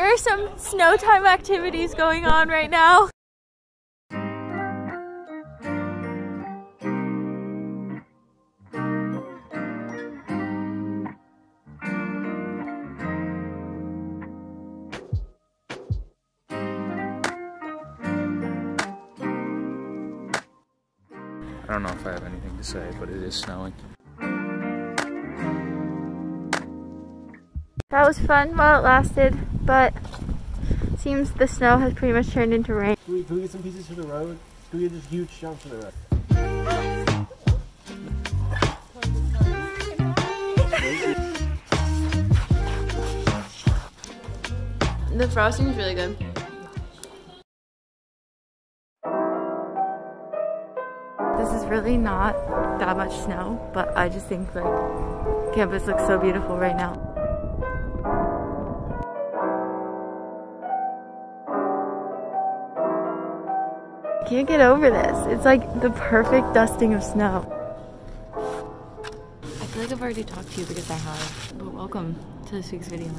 There are some snow time activities going on right now. I don't know if I have anything to say, but it is snowing. That was fun while it lasted, but seems the snow has pretty much turned into rain. Can we, can we get some pieces for the road? Can we get this huge jump for the road? The frosting is really good. This is really not that much snow, but I just think like campus looks so beautiful right now. Can't get over this. It's like the perfect dusting of snow. I feel like I've already talked to you because I have, but welcome to this week's video.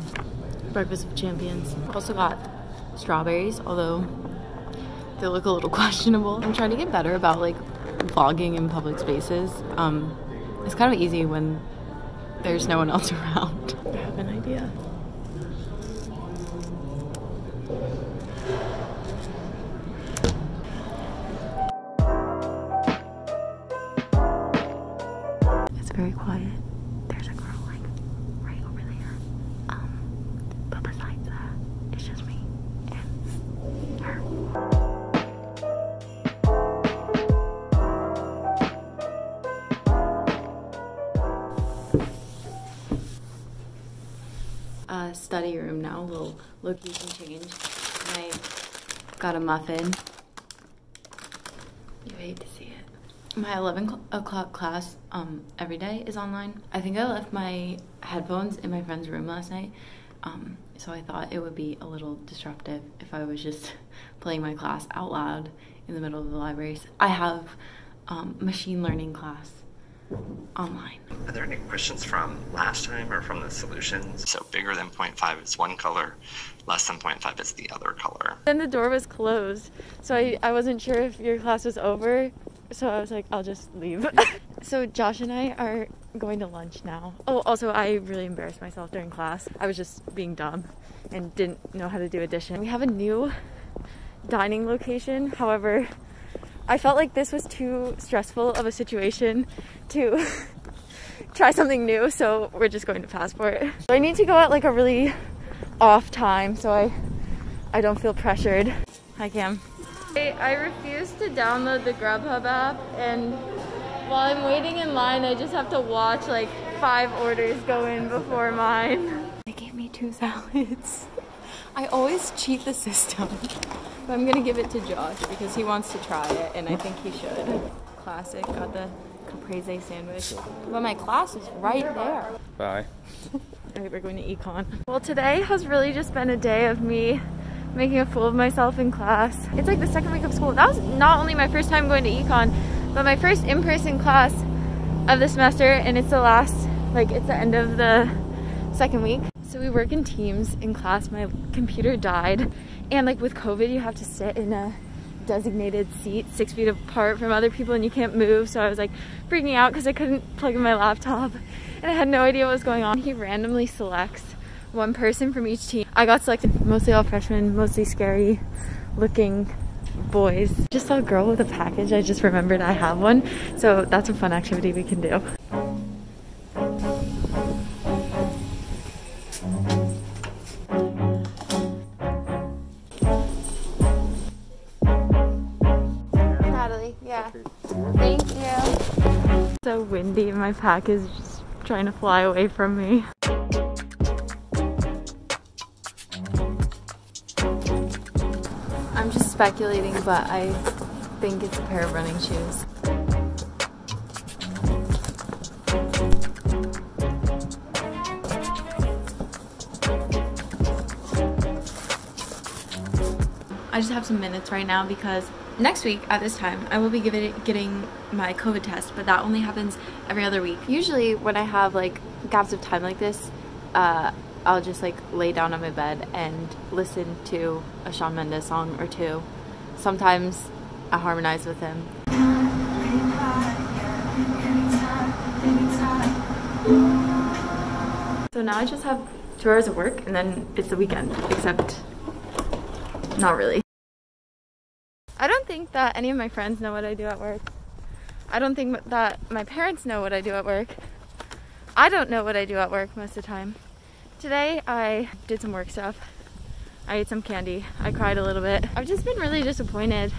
Breakfast of Champions. Also got strawberries, although they look a little questionable. I'm trying to get better about like vlogging in public spaces. Um, it's kind of easy when there's no one else around. I have an idea. Uh, study room now, a little location change. I got a muffin. You hate to see it. My 11 o'clock class um, every day is online. I think I left my headphones in my friend's room last night, um, so I thought it would be a little disruptive if I was just playing my class out loud in the middle of the library. I have um, machine learning class online. Are there any questions from last time or from the solutions? So bigger than 0.5 is one color, less than 0.5 is the other color. Then the door was closed, so I, I wasn't sure if your class was over, so I was like, I'll just leave. so Josh and I are going to lunch now. Oh, also, I really embarrassed myself during class. I was just being dumb and didn't know how to do addition. We have a new dining location, however, I felt like this was too stressful of a situation to try something new, so we're just going to Passport. I need to go at like a really off time, so I I don't feel pressured. Hi Cam. I, I refuse to download the Grubhub app and while I'm waiting in line I just have to watch like five orders go in before mine. They gave me two salads. I always cheat the system. But I'm gonna give it to Josh because he wants to try it and I think he should. Classic, got the caprese sandwich. But my class is right there. Bye. Alright, we're going to econ. Well, today has really just been a day of me making a fool of myself in class. It's like the second week of school. That was not only my first time going to econ, but my first in-person class of the semester, and it's the last, like, it's the end of the second week. So we work in teams in class. My computer died, and like with COVID, you have to sit in a designated seat six feet apart from other people and you can't move so I was like freaking out because I couldn't plug in my laptop and I had no idea what was going on. He randomly selects one person from each team. I got selected mostly all freshmen, mostly scary looking boys. Just saw a girl with a package. I just remembered I have one. So that's a fun activity we can do. So windy and my pack is just trying to fly away from me. I'm just speculating, but I think it's a pair of running shoes. I just have some minutes right now because next week at this time I will be giving getting my COVID test, but that only happens every other week. Usually when I have like gaps of time like this, uh, I'll just like lay down on my bed and listen to a Shawn Mendes song or two. Sometimes I harmonize with him. So now I just have two hours of work and then it's the weekend, except not really. I don't think that any of my friends know what I do at work. I don't think that my parents know what I do at work. I don't know what I do at work most of the time. Today I did some work stuff. I ate some candy. I cried a little bit. I've just been really disappointed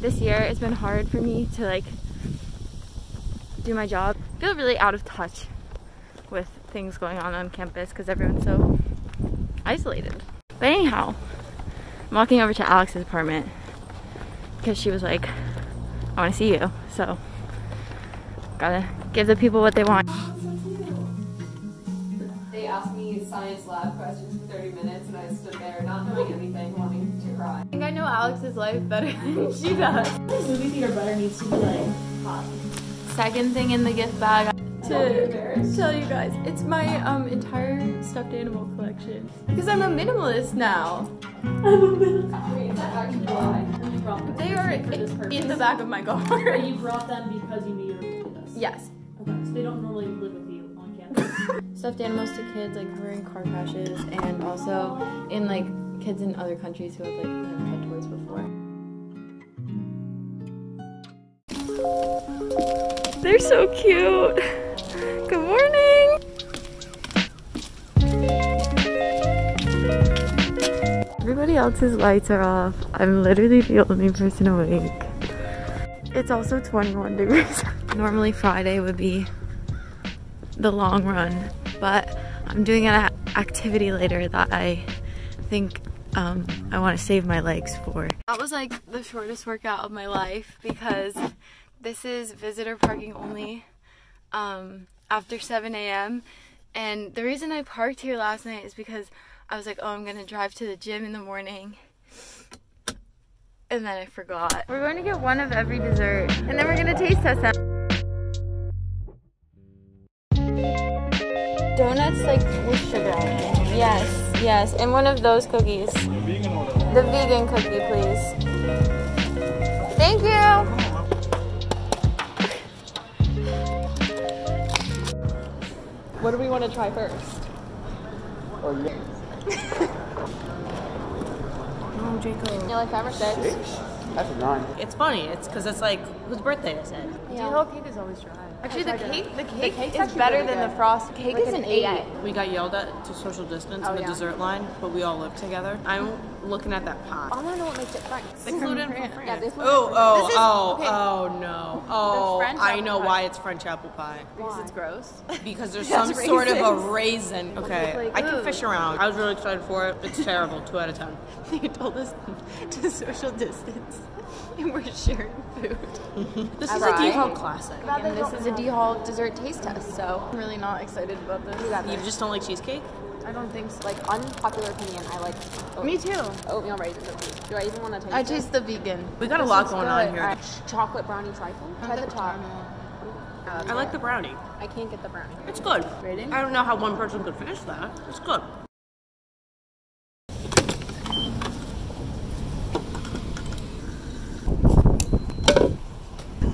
this year. It's been hard for me to like do my job. I feel really out of touch with things going on on campus because everyone's so isolated. But anyhow, I'm walking over to Alex's apartment because she was like, I want to see you. So, gotta give the people what they want. They asked me science lab questions for 30 minutes and I stood there not knowing anything, wanting to cry. I think I know Alex's life better than she does. movie theater butter needs to be like hot. Second thing in the gift bag to tell you guys, it's my um, entire stuffed animal collection. Because I'm a minimalist now. Wait, is that actually why? And you brought them They are for this purpose. in the back of my car. But you brought them because you knew you were going with us. yes. Okay, so they don't normally live with you on campus. Stuffed animals to kids like who are in car crashes and also in like kids in other countries who have like never had toys before. They're so cute. Good morning. Everybody else's lights are off. I'm literally the only person awake. It's also 21 degrees. Normally Friday would be the long run, but I'm doing an activity later that I think um, I want to save my legs for. That was like the shortest workout of my life because this is visitor parking only um, after 7 a.m. And the reason I parked here last night is because I was like, oh, I'm gonna drive to the gym in the morning. And then I forgot. We're going to get one of every dessert, and then we're gonna taste test them. Donuts like with sugar. Yes, yes, and one of those cookies. The vegan cookie, please. Thank you. What do we want to try first? Oh, Jacob. You like five or six? That's a nine. It's funny. It's because it's like whose birthday is it? D-Hall cake is always dry. Actually, the cake, the cake cake's is better really than good. the frost. Cake is an eight. We got yelled at to social distance oh, in the yeah. dessert line, but we all live together. I'm looking at that pie. I want to know what makes it French. They flew in from France. Yeah, they flew Oh, in oh, This is- oh, okay. oh no. Oh, I know pie. why it's French apple pie. Because it's gross. Because there's some sort of a raisin. Okay, like, I can fish around. I was really excited for it. It's terrible. Two out of ten. They told us to social distance, and we're sharing food. This is Right. a D-Hall classic. And this is a D-Hall dessert taste test, so I'm really not excited about this. You just don't like cheesecake? I don't think so. Like, unpopular opinion, I like oat- Me too. oatmeal raisin cookies. Do I even want to taste I it? taste the vegan. We got a lot going good. on here. Alright, chocolate brownie trifle. Try the top. I like the brownie. I can't get the brownie. It's good. Rating? I don't know how one person could finish that. It's good.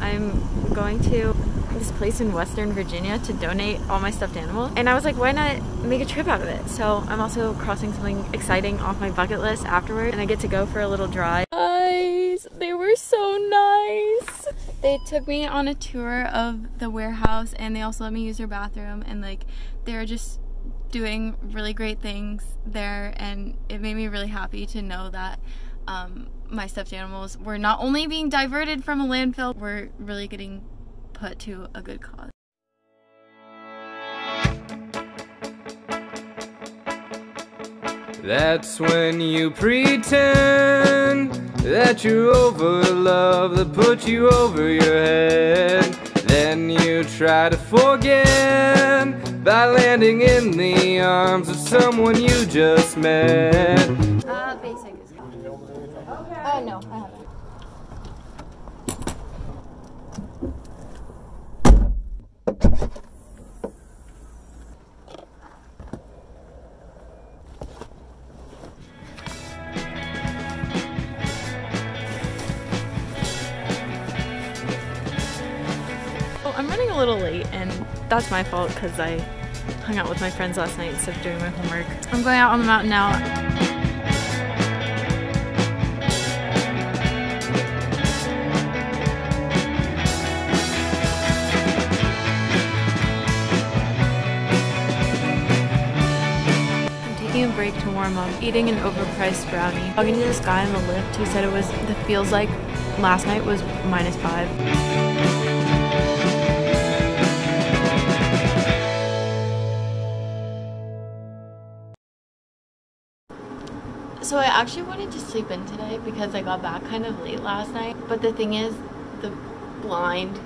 I'm going to this place in Western Virginia to donate all my stuffed animals. And I was like, why not make a trip out of it? So I'm also crossing something exciting off my bucket list afterward. And I get to go for a little drive. Guys, they were so nice. They took me on a tour of the warehouse and they also let me use their bathroom. And like, they were just doing really great things there. And it made me really happy to know that um, my stuffed animals were not only being diverted from a landfill, we're really getting put to a good cause. That's when you pretend that you're over love that put you over your head. Then you try to forget by landing in the arms of someone you just met. That's my fault because I hung out with my friends last night instead of doing my homework. I'm going out on the mountain now. I'm taking a break to warm up, eating an overpriced brownie. Talking to this guy on the lift who said it was, the feels like last night was minus five. Actually wanted to sleep in today because I got back kind of late last night. But the thing is, the blind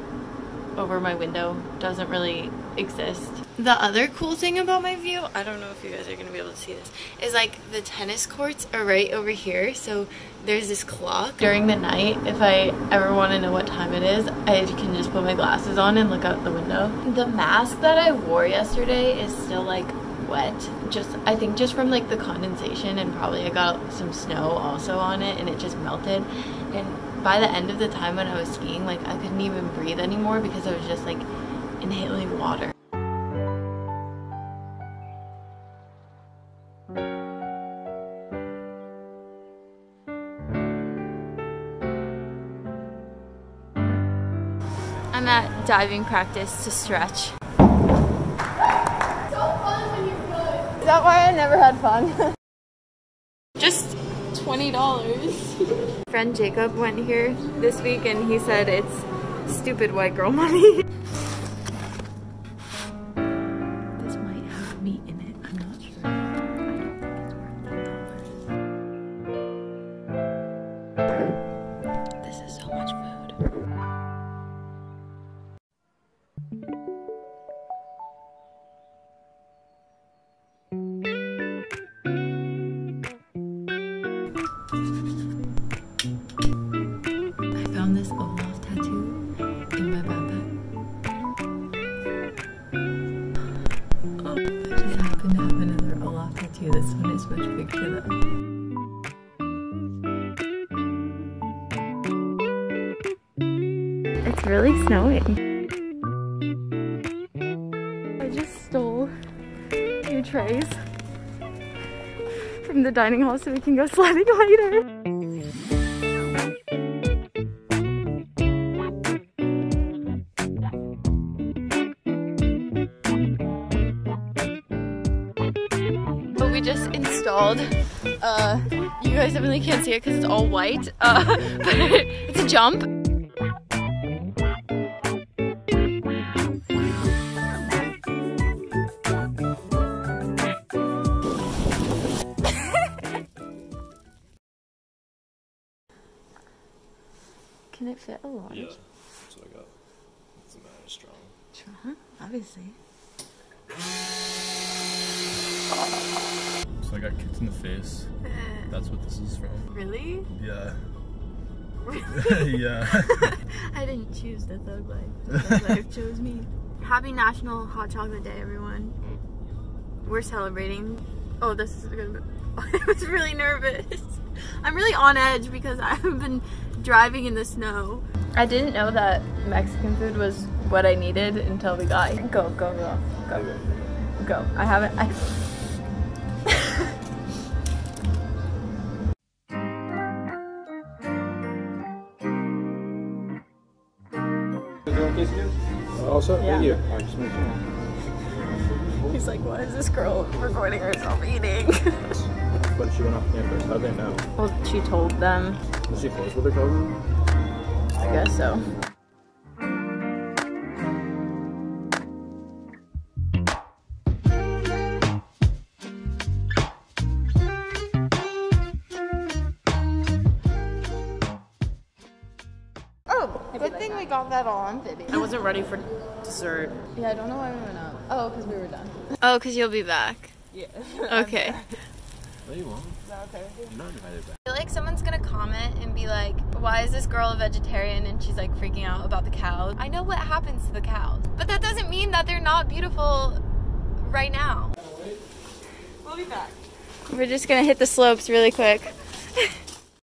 over my window doesn't really exist. The other cool thing about my view, I don't know if you guys are gonna be able to see this, is like the tennis courts are right over here. So there's this clock during the night. If I ever want to know what time it is, I can just put my glasses on and look out the window. The mask that I wore yesterday is still like wet just I think just from like the condensation and probably I got some snow also on it and it just melted. And by the end of the time when I was skiing like I couldn't even breathe anymore because I was just like inhaling water. I'm at diving practice to stretch that why I never had fun? Just $20. Friend Jacob went here this week and he said it's stupid white girl money. trays from the dining hall so we can go sledding later. But we just installed, uh, you guys definitely can't see it because it's all white, uh, but it's a jump. It fit a large? Yeah, that's what I got. It's not as strong. Huh? Obviously. So I got kicked in the face. Uh, that's what this is from. Really? Yeah. yeah. I didn't choose the thug life. The thug life chose me. Happy National Hot Chocolate Day, everyone. We're celebrating. Oh, this is gonna be. I was really nervous. I'm really on edge because I've been driving in the snow. I didn't know that Mexican food was what I needed until we got here. Go, go, go, go, go. I haven't. I, Also, Yeah. thank you. All right, just make sure. he's like, why is this girl recording herself eating? But she went off campus. How'd they know? well, she told them. Was she close with her cousin? I guess so. Oh, good thing we got that all on video. I wasn't ready for dessert. Yeah, I don't know why we went up. Oh, because we were done. Oh, because you'll be back. Yeah. Okay. No, you won't. okay? You're not invited back. I feel like someone's gonna comment and be like, why is this girl a vegetarian and she's like freaking out about the cows? I know what happens to the cows, but that doesn't mean that they're not beautiful right now. We'll be back. We're just gonna hit the slopes really quick.